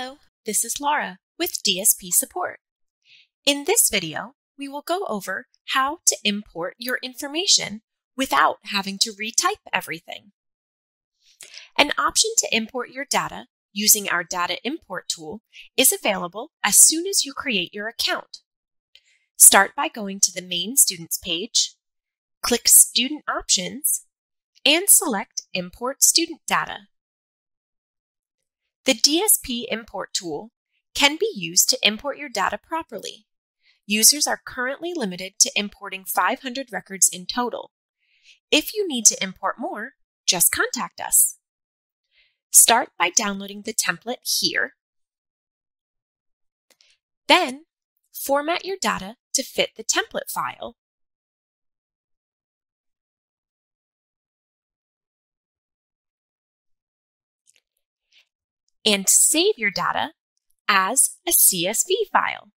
Hello, this is Laura with DSP Support. In this video, we will go over how to import your information without having to retype everything. An option to import your data using our Data Import tool is available as soon as you create your account. Start by going to the main Students page, click Student Options, and select Import Student Data. The DSP import tool can be used to import your data properly. Users are currently limited to importing 500 records in total. If you need to import more, just contact us. Start by downloading the template here. Then, format your data to fit the template file and save your data as a CSV file.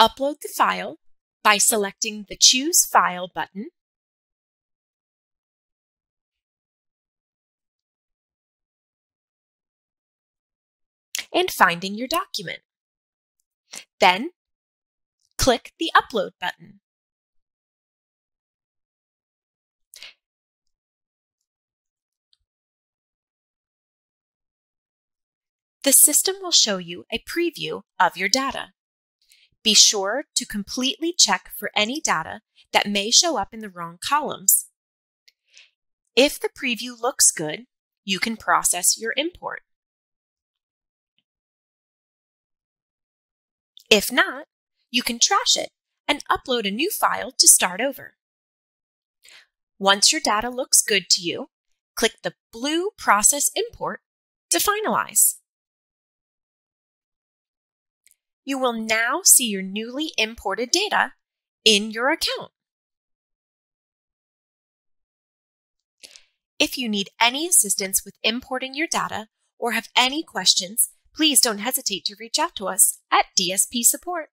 Upload the file by selecting the Choose File button and finding your document. Then, click the Upload button. The system will show you a preview of your data. Be sure to completely check for any data that may show up in the wrong columns. If the preview looks good, you can process your import. If not, you can trash it and upload a new file to start over. Once your data looks good to you, click the blue Process Import to finalize. You will now see your newly imported data in your account. If you need any assistance with importing your data or have any questions, please don't hesitate to reach out to us at DSP Support.